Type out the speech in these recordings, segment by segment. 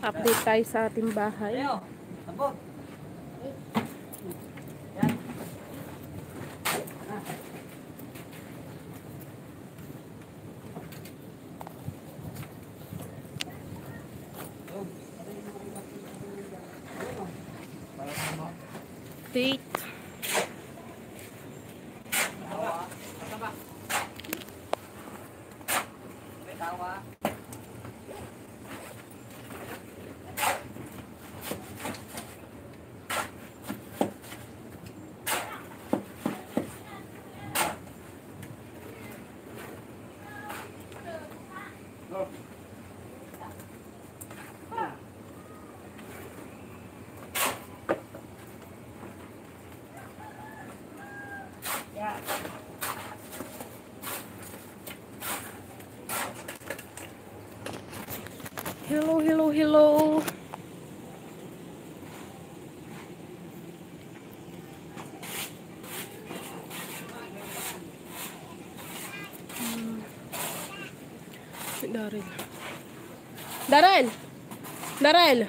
Update tayo sa ating bahay. Leo, abot. Yan. Update. May tawa. Hello, hello, hello. Hmm. Si Daryl. Daryl! Daryl!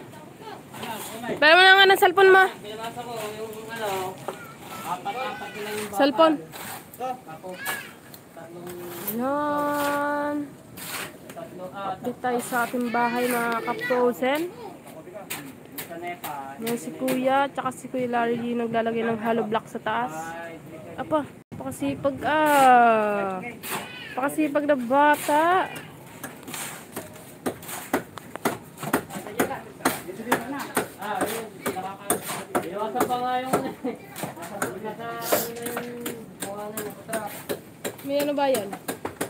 Pero mo na nga ng cellphone mo. Binabasa ko yung ano, apat-apat lang yung. Cellphone. Ako, Yan. Update tayo sa ating bahay mga NEPA. Yan si Kuya, tsaka si Kuya Larry yung naglalagay ng hollow block sa taas. Apa, pakasipag ah. Pakasipag na bata. Ah, yun, nakaka- Iwasan pa nga yung ano. Nasa ano na yung mukha na yung putra. May ano ba yan?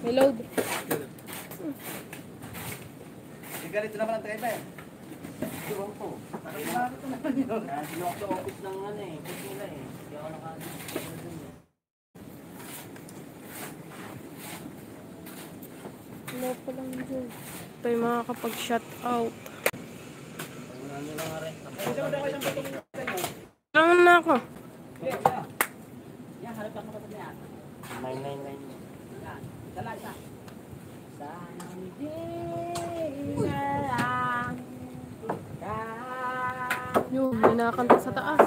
May load. Ganito naman ang tayo eh. Iwan ko. Kaya sinok sa office ng ano eh. Nila eh. Kaya ako naka... Wala pa lang dyan. Ito yung mga kapag shut out. Wala nila nga rin. Ako. Yan, harap ako kapatid niya. 999. Yan, dala isa. Sana hindi na lang. Yun, may nakakanta sa taas.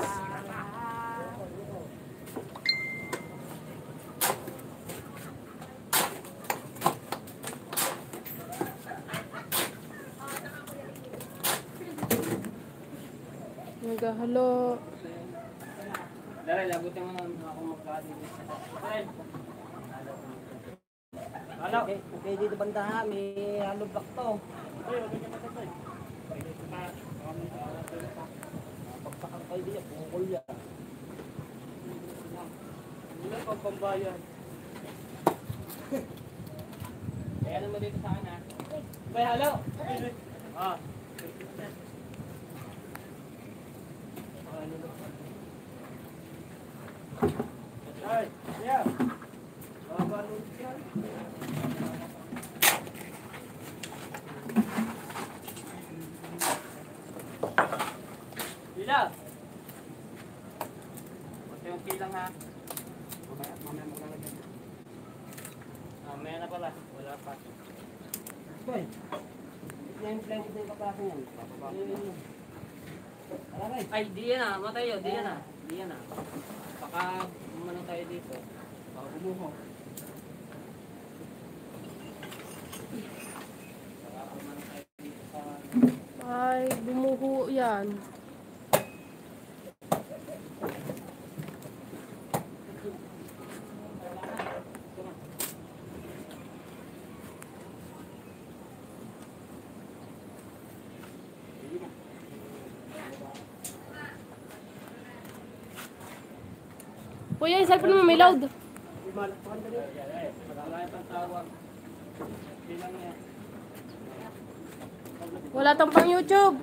Naghahalo. Daryl, abutin mo ako magkakadi. Daryl. Halo. Okay, okay dito banda ha. May halo block to. Pagsakan kayo diya, pungkol yan. Hindi pa pambayan. Kaya naman dito sa akin ha. Bay, halo. Ah. Ay, yeah. Babalot yan. Bila. Unti-unti lang ha. Mamaya, mamaya maglalagyan. Mamaya na pala. Wala pa. Boy. Yung blanket na yung kaklase niyan. Ay, di yan ah. Matay yun. Di yan ah. Ah. Baka umano tayo dito. Baka umuho. Baka umano tayo dito sa... Ay, bumuho yan. Kuya, yung cellphone mo may load. Wala tong pang YouTube.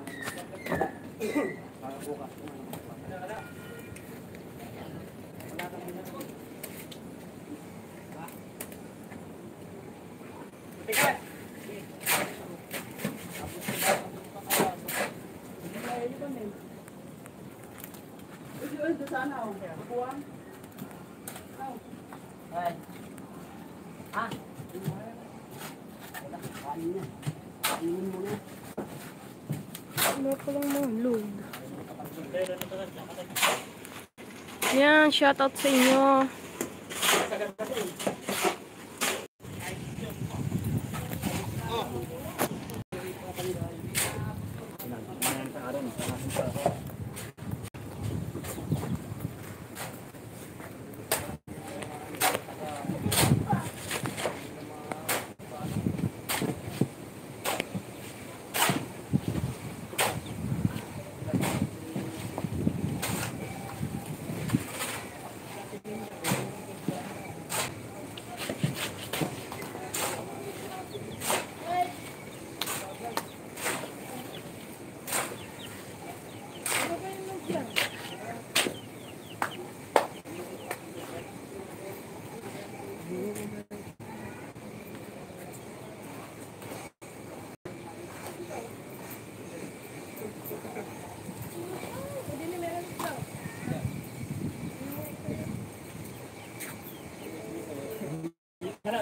Ay. Ah. Wala, kanin na. Kainin mo na. Ano pa lang mga load. Yan, shoutout sa inyo.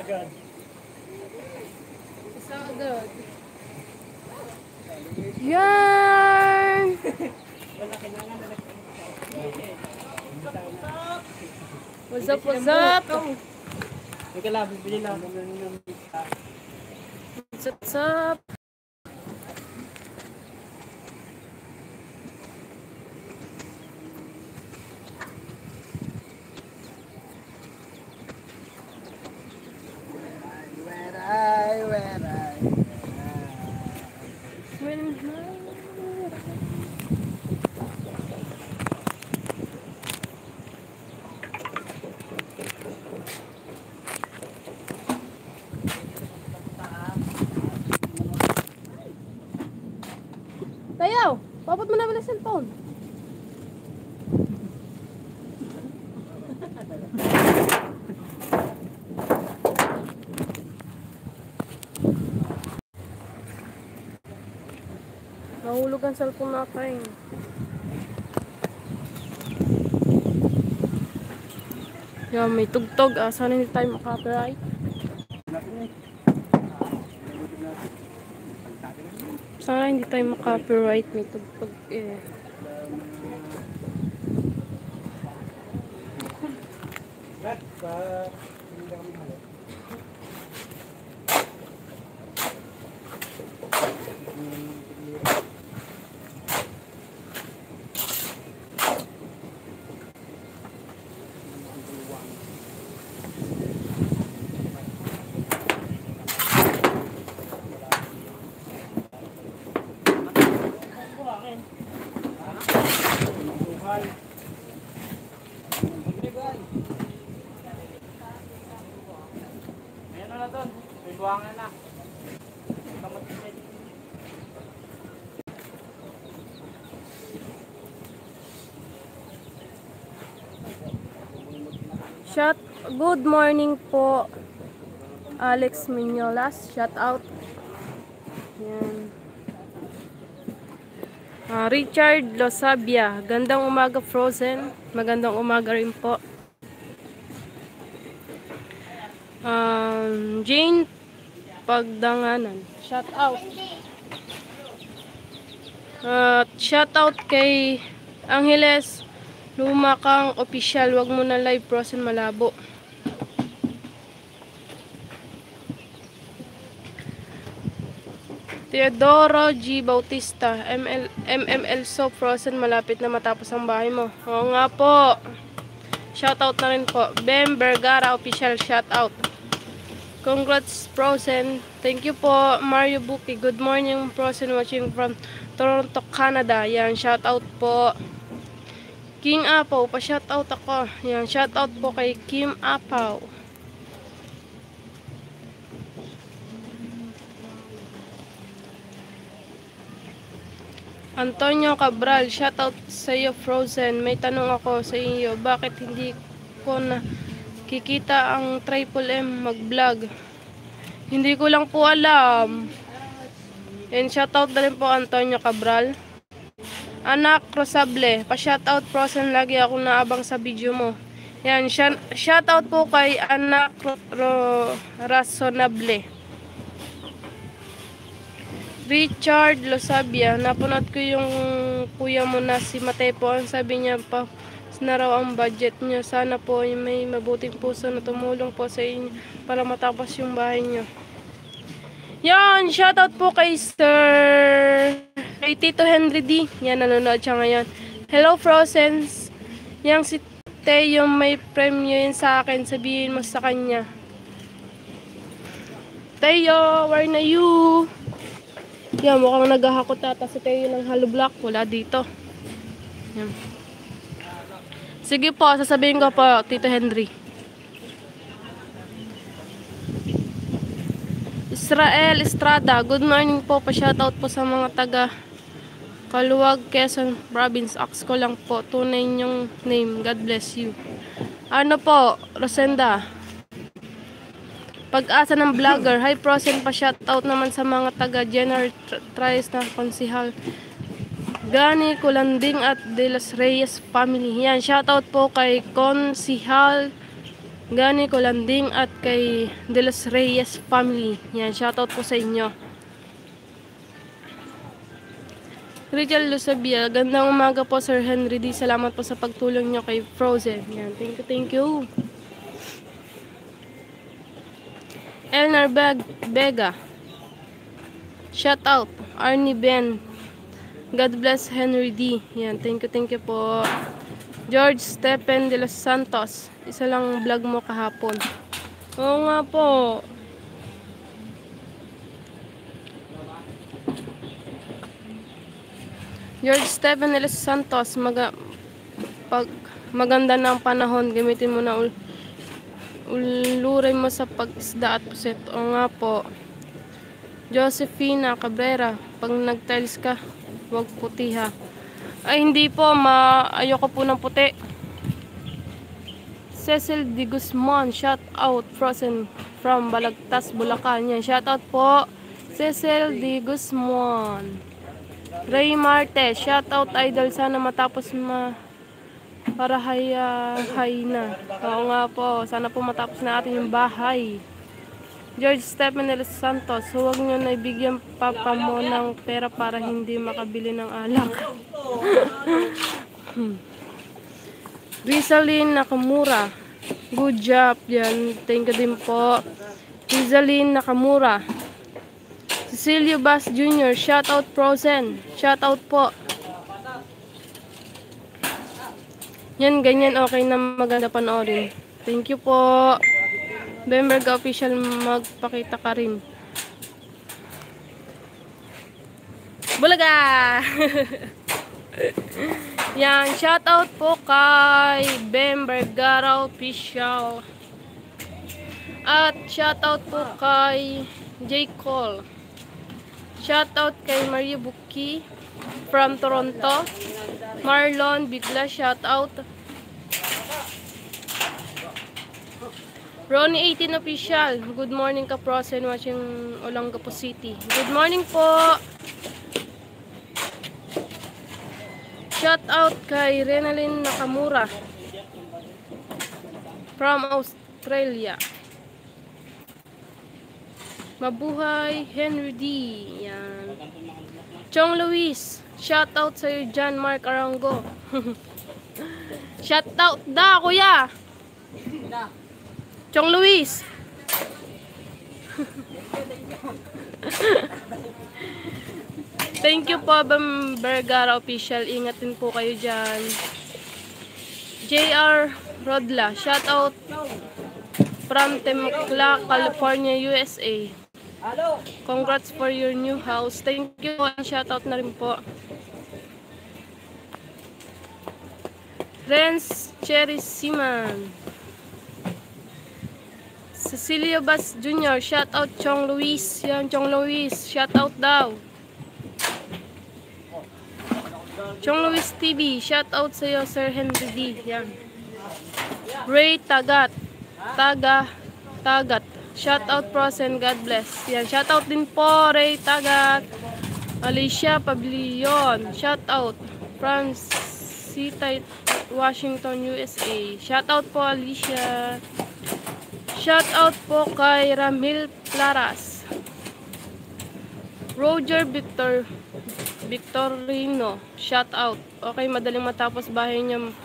Isa agad. Yan! What's up, what's up? What's up, what's up? Where I, where I. When Tayaw! Papat mo naman ang cellphone. Nahulog ang cellphone natin. Yan, may tugtog. Ah, sana hindi tayo makapiright. Sana hindi tayo makapiright. May tugtog eh. Ayan Shout, good morning po. Alex Mignolas, shout out. Yan. Ah, Richard Losabia, gandang umaga Frozen. Magandang umaga rin po. Um, Jane Pagdanganan, shout out. At shout out kay Angeles Lumakang official, wag mo na live Frozen malabo. Teodoro G. Bautista, ML, MML So Frozen, malapit na matapos ang bahay mo. Oo nga po. Shoutout na rin po. Bem Vergara, official shoutout. Congrats, Frozen. Thank you po, Mario Buki. Good morning, Frozen, watching from Toronto, Canada. Yan, shoutout po. King Apaw, pa-shoutout ako. Yan, shoutout po kay Kim Apaw. Antonio Cabral, shoutout sa iyo Frozen. May tanong ako sa iyo, bakit hindi ko na kikita ang Triple M mag-vlog? Hindi ko lang po alam. And shoutout na rin po Antonio Cabral. Anak Rosable, pa-shoutout Frozen lagi ako naabang sa video mo. Yan, shoutout po kay Anak Ro-. Richard Losabia, napanood ko yung kuya mo na si Matepo. Ang sabi niya pa na raw ang budget niya. Sana po ay may mabuting puso na tumulong po sa inyo para matapos yung bahay niyo. Yan, shoutout po kay Sir kay Tito Henry D. Yan, nanonood siya ngayon. Hello, Frozens. Yang si Teo may premyo yun sa akin. Sabihin mo sa kanya. Teo, where na you? Yan, mukhang naghahakot ata si Teo ng hollow block. Wala dito. Yan. Sige po, sasabihin ko po, Tito Henry. Israel Estrada, good morning po. Pa-shoutout po sa mga taga Kaluwag, Quezon Province. Ax ko lang po, tunay niyong name. God bless you. Ano po, Rosenda? Pag-asa ng vlogger. Hi, Prosen. Pa-shoutout naman sa mga taga General Trias na konsihal. Gani Kulanding at De Los Reyes family. Yan, shoutout po kay Konsihal Gani Kulanding at kay De Los Reyes family. Yan, shoutout po sa inyo. Rachel Lusabia, gandang umaga po Sir Henry D. Salamat po sa pagtulong nyo kay Frozen. Yan, thank you, thank you. Elnar Beg Bega. Shout out. Arnie Ben. God bless Henry D. Yan, thank you, thank you po. George Stephen de los Santos. Isa lang vlog mo kahapon. Oo nga po. George Stephen de los Santos. Maga, pag maganda na ang panahon, gamitin mo na ul, uluray mo sa pag-isda at puset. Oo nga po. Josephina Cabrera. Pag nag-tiles ka, Huwag puti ha. Ay, hindi po. Ma ayoko po ng puti. Cecil Di Guzman. Shout out. Frozen from Balagtas, Bulacan. Yan. Shout out po. Cecil Di Guzman. Ray Marte. Shout out idol. Sana matapos ma para haya hay na. Oo nga po. Sana po matapos na atin yung bahay. George Stephen los Santos, huwag nyo na ibigyan papa mo ng pera para hindi makabili ng alak. Rizalyn Nakamura, good job yan. Thank you din po. Rizalyn Nakamura. Cecilio Bass Jr., shout out Frozen. Shout out po. Yan, ganyan okay na maganda panoorin. Thank you po. Bemberga official magpakita ka rin. Bulaga! Yan, shoutout po kay Bembergara official. At shoutout po kay J. Cole. Shoutout kay Maria Buki from Toronto. Marlon Bigla, shoutout. Ronnie 18 official. Good morning ka Prosen watching Olongapo City. Good morning po. Shout out kay Renalyn Nakamura from Australia. Mabuhay Henry D. Yan. Chong Luis. Shout out sa John Mark Arango. Shout out da kuya. Chong Luis. Thank you po, Bam Vergara Official. Ingat din po kayo dyan. JR Rodla. Shout out from Temecula, California, USA. Congrats for your new house. Thank you. Shout out na rin po. Renz Cherry Siman. Cecilio Bas Jr. Shout out Chong Luis. Yan, Chong Luis. Shout out daw. Chong Luis TV. Shout out sa iyo, Sir Henry D. Yan. Ray Tagat. Taga. Tagat. Shout out Prosen. God bless. Yan. Shout out din po, Ray Tagat. Alicia Pabilion. Shout out. Francita Washington, USA. Shout out po, Alicia. Shout out po kay Ramil Plaras. Roger Victor Victorino, shout out. Okay, madaling matapos bahay niya.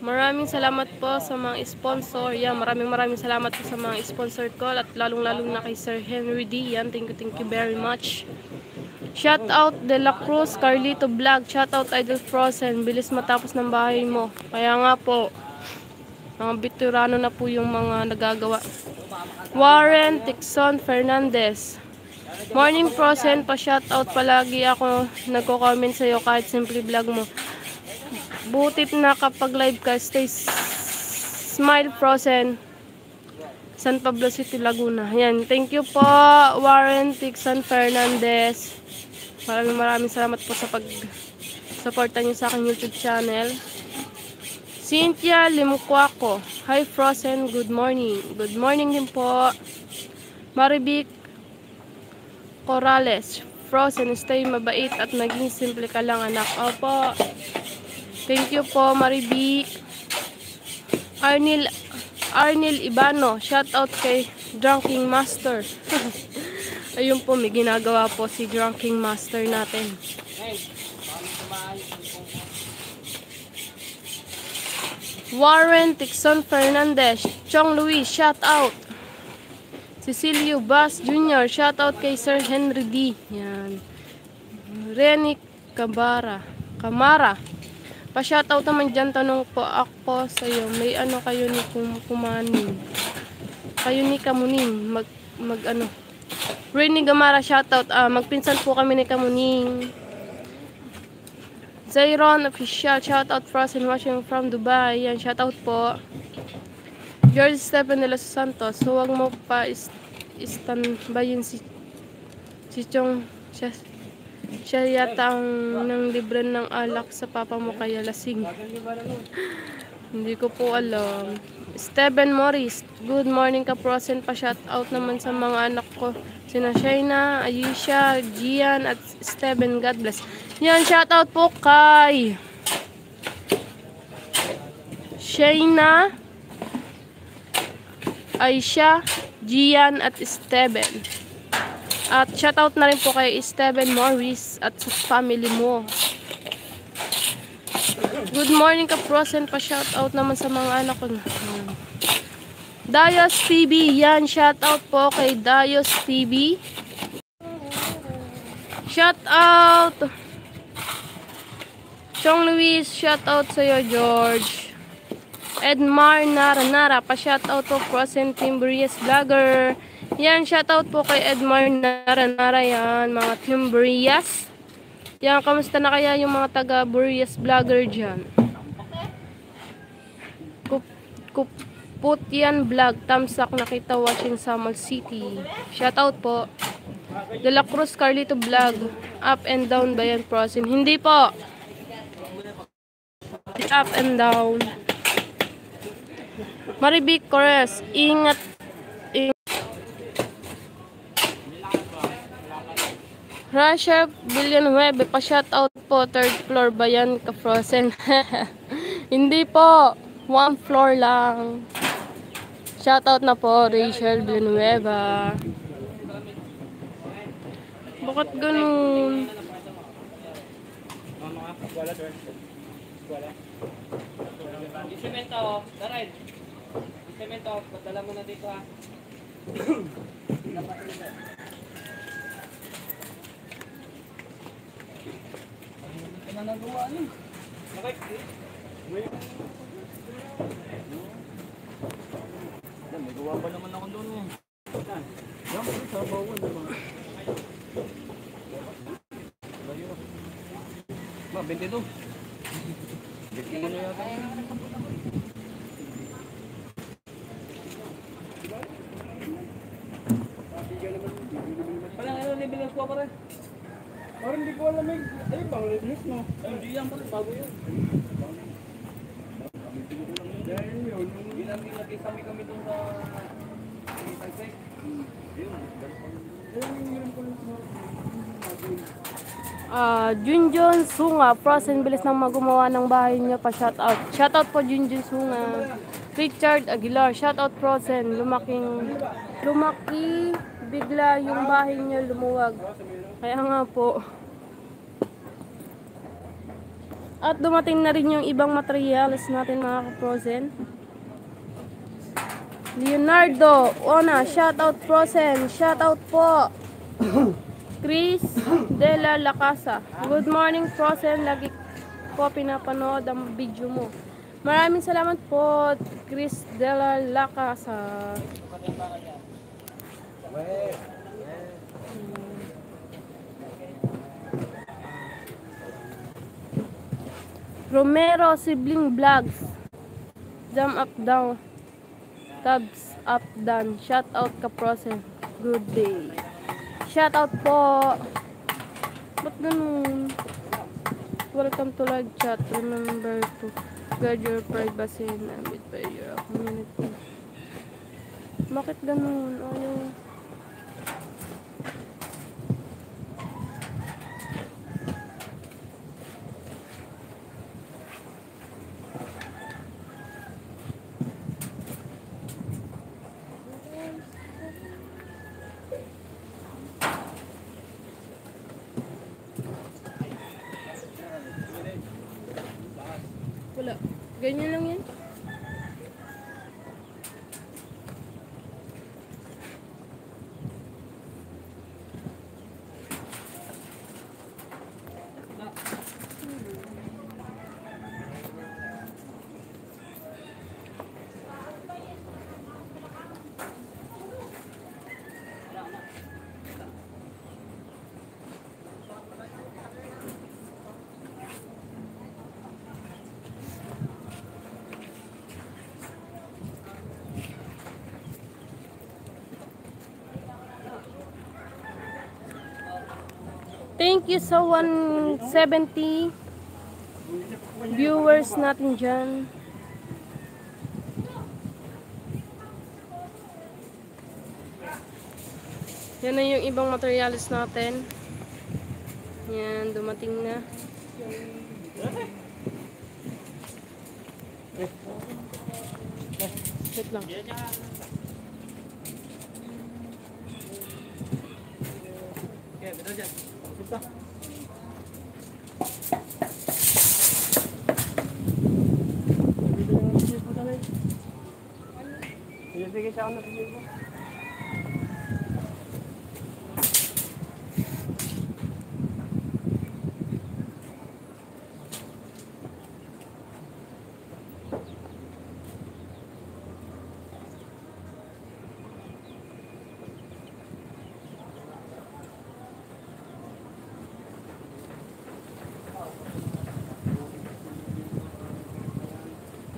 Maraming salamat po sa mga sponsor. Yan, maraming maraming salamat po sa mga sponsor ko at lalong-lalong na kay Sir Henry D. Yan, thank you, thank you very much. Shout out De La Cruz, Carlito Vlog, shout out Idol Frozen. Bilis matapos ng bahay mo. Kaya nga po, mga biturano na po yung mga nagagawa. Warren Tixon Fernandez. Morning Frozen, pa-shoutout palagi ako nagko-comment sa'yo kahit simple vlog mo. Butit na kapag live ka, stay smile Frozen. San Pablo City, Laguna. Yan, thank you po Warren Tixon Fernandez. Maraming maraming salamat po sa pag-suporta niyo sa aking YouTube channel. Cynthia Limquaco. Hi Frozen, good morning. Good morning din po. Maribic Corrales. Frozen, stay mabait at maging simple ka lang anak. Opo. Thank you po Maribic. Arnil Arnil Ibano. Shout out kay Drunking Master. Ayun po, may ginagawa po si Drunking Master natin. Warren Tixon Fernandez, Chong Luis, shout out. Cecilio Bass Jr., shout out kay Sir Henry D. Yan. Reni Cabara, Camara. Pa-shout out naman dyan, tanong po ako sa iyo, may ano kayo ni kum kumanin? Kayo ni Kamuning, mag, mag ano? Reni Gamara, shout out. Ah, magpinsan po kami ni Kamuning. Zayron official shout out Frozen watching from Dubai. Yan shout out po. George Stephen de los Santos. Huwag mo pa is standbyin si si Chong siya, siya yata ang nang libre ng alak sa papa mo kaya lasing. Hindi ko po alam. Steven Morris, good morning ka Frozen pa shout out naman sa mga anak ko. Sina Shaina, Ayesha, Gian at Steven, God bless. Yan, shout out po kay Shaina, Aisha, Gian at Steven. At shout out na rin po kay Steven Morris at sa family mo. Good morning ka Frozen pa shout out naman sa mga anak ko. Dayos TV, yan shout out po kay Dayos TV. Shout out Chong Luis, shout out sa iyo George. Edmar Nara Nara, pa shout out po Frozen Team Brias Vlogger. Yan, shout out po kay Edmar Nara Nara yan, mga Team Brias. Yan, kamusta na kaya yung mga taga Brias Vlogger dyan? Kup, kup, Putyan Vlog, Tamsak nakita watching Samal City. Shout out po. De La Cruz Carlito Vlog, up and down ba yan, Frozen? Hindi po. Up and down. Maribik Corres, ingat. ing Russia Villanueva, pa-shout out po, third floor ba yan ka frozen? Hindi po, one floor lang. Shout out na po, Rachel Villanueva. Bakit ganun? Mama, wala doon. Wala. Yung semento, daray. Yung semento, padala mo na dito ha. May gawa pa naman ako doon eh. Yan, sa bawon, diba? Ma, 22. 20 kilo na yata. Wala nga yung level ng squad pare. Parang hindi ko alam eh. Ay, bang no? Ay, hindi yan bago. Yan yun. Lagi kami kami doon sa Taipei. Ah, Junjun Sunga, Frozen bilis nang magumawa ng bahay niya pa shout out. Shout out po Junjun Sunga. Richard Aguilar, shout out Frozen. Lumaking, lumaki bigla yung bahay niya lumuwag. Kaya nga po. At dumating na rin yung ibang materials natin mga ka-Frozen. Leonardo, Ona, shout out Frozen, shout out po. Chris De La Lacasa. Good morning Frozen, lagi ko pinapanood ang video mo. Maraming salamat po Chris De La Lacasa. Romero Sibling Vlogs. Jump up down. Tabs up down. Shout out ka Frozen. Good day. Shout out po. Ba't ganun? Welcome to live chat. Remember to guard your privacy and ambit by your community. Bakit ganun? Ayaw. Wala. Ganyan lang yan. Thank you sa 170 viewers natin dyan. Yan na yung ibang materials natin. Yan, dumating na. Wait lang. Sige, sige, siya ako na sige po.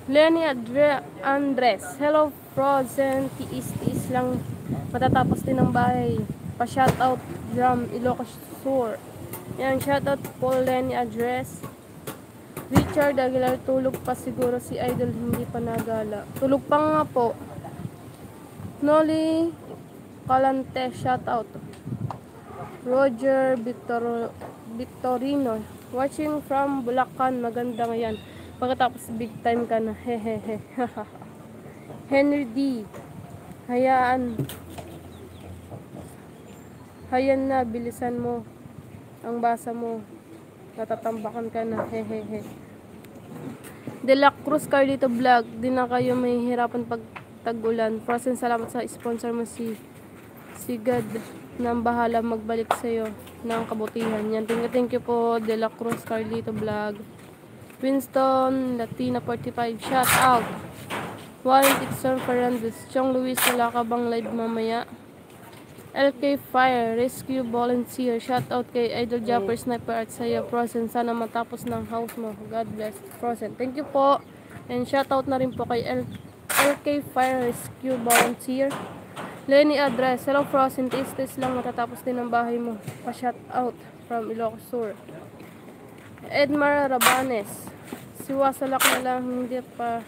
Lenny Adre Andres. Hello, Frozen. Tiis-tiis lang. Matatapos din ang bahay. Pa-shoutout from Ilocos Sur. Yan, shoutout po Lenny Andres. Richard Aguilar, tulog pa siguro si Idol, hindi pa nagala. Tulog pa nga po. Noli Calante, shoutout. Roger Victor Victorino, watching from Bulacan, maganda ngayon. Pagkatapos big time ka na, hehehe. Henry D. Hayaan. Hayan na, bilisan mo. Ang basa mo. Natatambakan ka na, hehehe. De La Cruz Carlito Vlog. Di na kayo mahihirapan pag tag-ulan. Frozen, salamat sa sponsor mo si si God na bahala magbalik sa'yo ng kabutihan. Yan, thank you, thank you po De La Cruz Carlito Vlog. Winston Latina 45 shout out. Warren Dixon Fernandez. Chong Luis wala ka bang live mamaya? LK Fire Rescue Volunteer. Shout out kay Idol Japper Sniper at sa'yo Frozen. Sana matapos ng house mo. God bless Frozen. Thank you po. And shout out na rin po kay L LK Fire Rescue Volunteer. Lenny Address Hello Frozen. Taste lang. Matatapos din ang bahay mo. Pa shout out from Ilocos Sur. Edmar Rabanes. Siwasalak na lang. Hindi pa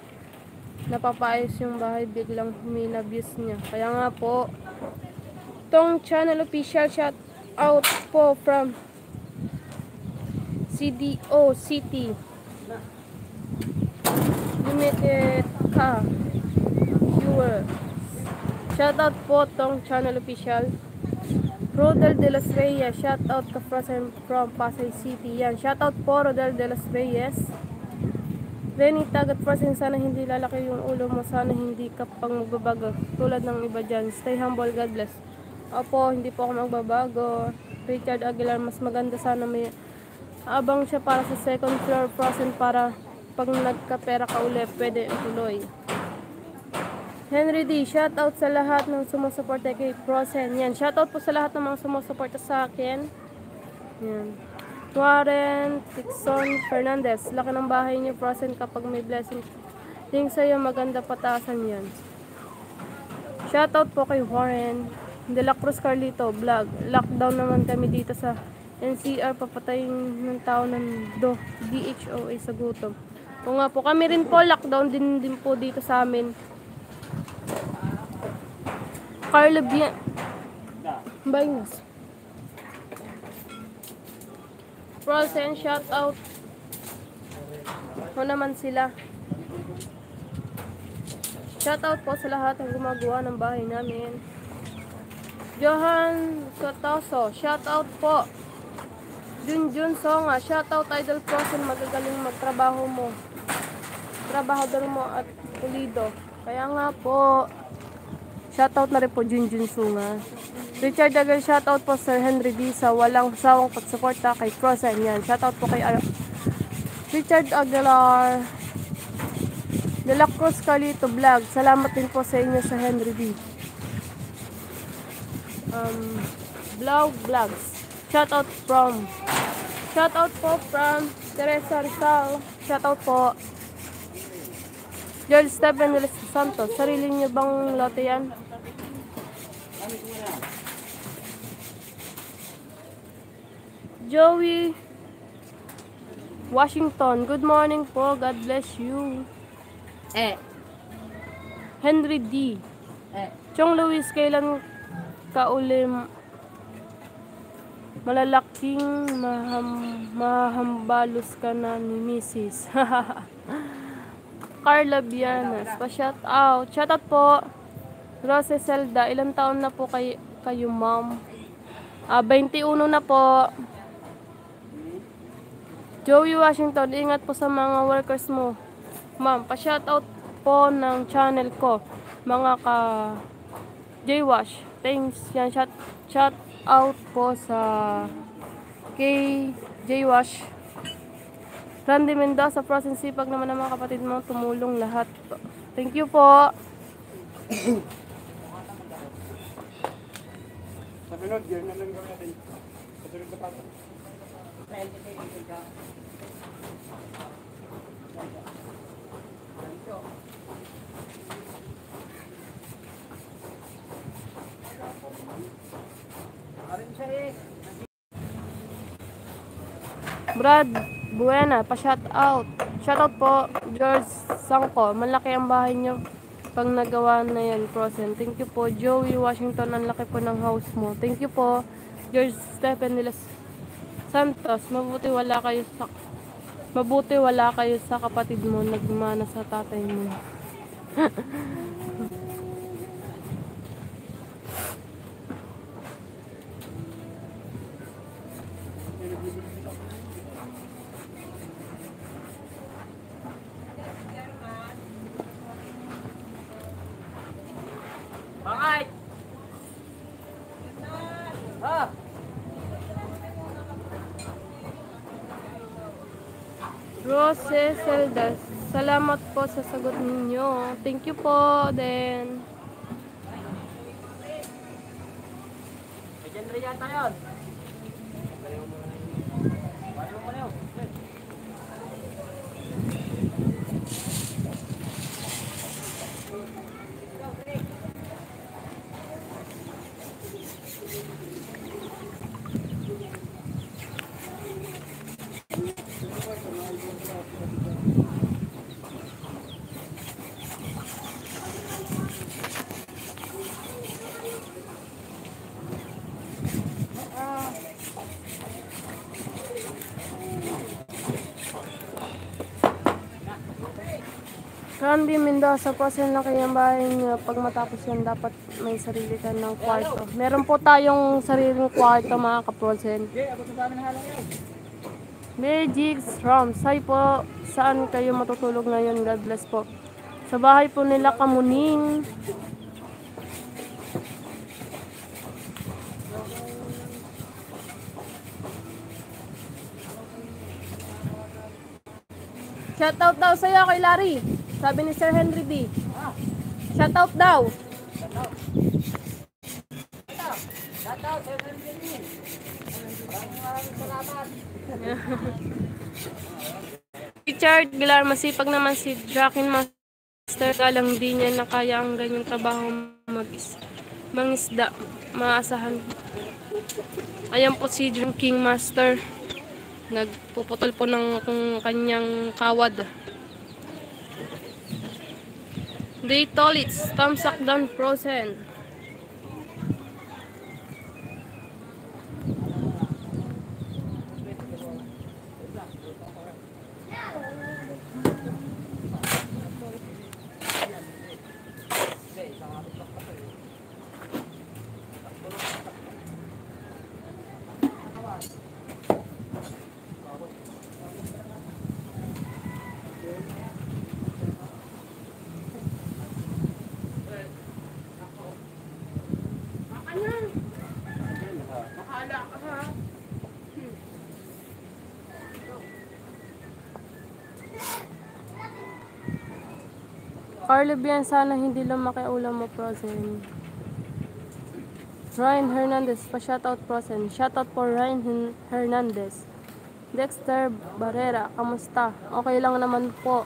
napapaayos yung bahay biglang humina views niya. Kaya nga po, tong channel official shout out po from CDO City. Limited ka. viewers. Shoutout po tong channel official. Rodel de los Reyes, shoutout ka from, Pasay City. Yan, shoutout po Rodel de los Reyes. Renny Tagat Frozen, sana hindi lalaki yung ulo mo, sana hindi ka pang magbabago. Tulad ng iba dyan. Stay humble, God bless. Opo, hindi po ako magbabago. Richard Aguilar, mas maganda sana may abang siya para sa second floor Frozen para pag nagkapera ka uli, pwede ituloy. Henry D, shoutout sa lahat ng sumusuporta kay Frozen. Yan, shoutout po sa lahat ng mga sumusuporta sa akin. Yan. Warren Tixon Fernandez, laki ng bahay niyo Frozen kapag may blessing. Yung sa'yo maganda patasan yan. Shoutout po kay Warren. De La Cruz Carlito, vlog. Lockdown naman kami dito sa NCR, papatayin ng tao ng do, DHOA sa gutom. O nga po, kami rin po, lockdown din, din po dito sa amin. Carlo Bien... Bangs. Frozen, shout out. Ano naman sila? Shout out po sa lahat ng gumagawa ng bahay namin. Johan Sotoso, shout out po. Junjun Songa, shout out Idol Frozen, magagaling magtrabaho mo. Trabahador mo at pulido. Kaya nga po, shout out na rin po Junjun Songa. Richard Dagger, shout out po Sir Henry D sa walang sawang pagsuporta kay Frozen. Yan, shout out po kay Ar- Richard Aguilar. De Cruz Carlito Vlog. Salamat din po sa inyo sa Henry D. Um, vlog vlogs. Shout out from Shout out po from Teresa Rizal. Shout out po. Joel Stephen de los Santos. Sarili niyo bang lote yan? Joey Washington. Good morning po. God bless you. Eh. Henry D. Eh. Chong Luis, kailan ka uli malalaking maham, mahambalos ka na ni Mrs. Carla Bianas, pa-shout out. Shout out po. Rose Zelda, ilang taon na po kay, kayo, ma'am? Ah, 21 na po. Joey Washington, ingat po sa mga workers mo. Ma'am, pa-shout out po ng channel ko. Mga ka J-Wash. Thanks. Yan, shout, shout out po sa kay J-Wash. Randy Mendoza, Frozen Sipag naman ng mga kapatid mo. Tumulong lahat. Thank you po. Sa pinod, yun na lang gawin natin. Kasunod na pato. Brad Buena, pa-shout out. Shout out po, George Sangko. Malaki ang bahay niyo pag nagawa na yan, Frozen. Thank you po, Joey Washington. Ang laki po ng house mo. Thank you po, George Stephen Nilas Santos. Mabuti wala kayo sa Mabuti wala kayo sa kapatid mo nagmana sa tatay mo. Rose Celdas, salamat po sa sagot ninyo. Thank you po, then. Randy Mendoza po sa laki ng bahay niyo. Pag matapos yan, dapat may sarili ka ng kwarto. Meron po tayong sariling kwarto mga kaprosen. Okay, ako sa amin halang yun. Magic Rom, say po, saan kayo matutulog ngayon? God bless po. Sa bahay po nila Kamuning. Shoutout daw sa'yo kay Larry. Sabi ni Sir Henry D. Shoutout daw. Shoutout, Sir Henry. Maraming maraming salamat. Richard Gilar, masipag naman si Draken Master. Alang di niya na kaya ang ganyang trabaho magis mangisda. Maasahan. Ayan po si Dream King Master. Nagpuputol po ng kung kanyang kawad. Day Tolits, Tamsak Down Frozen. Bian, sana hindi lumaki ulam mo, Frozen. Ryan Hernandez, pa-shoutout Frozen. Shoutout for Ryan Hernandez. Dexter Barrera, kamusta? Okay lang naman po.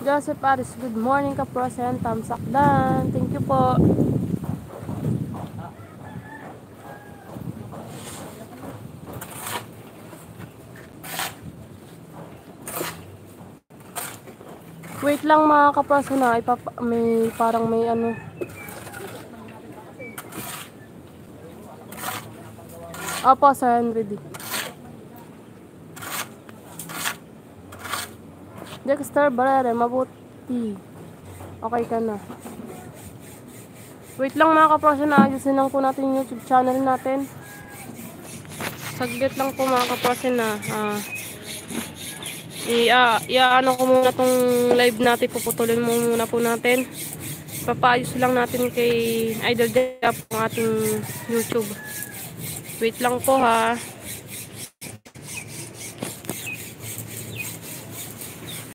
Joseph Aris, good morning ka Frozen. Tamsak dan. Thank you po. Wait lang mga kapraso na, ipapa, may parang may ano. Opo, Sir Henry D. Dexter Barrera, mabuti. Okay ka na. Wait lang mga kapraso na, ayusin lang po natin yung YouTube channel natin. Saglit lang po mga kapraso na. Ah, i ah, ko muna tong live natin. Puputulin mo muna po natin. Papaayos lang natin kay Idol Jeff ang ating YouTube. Wait lang po ha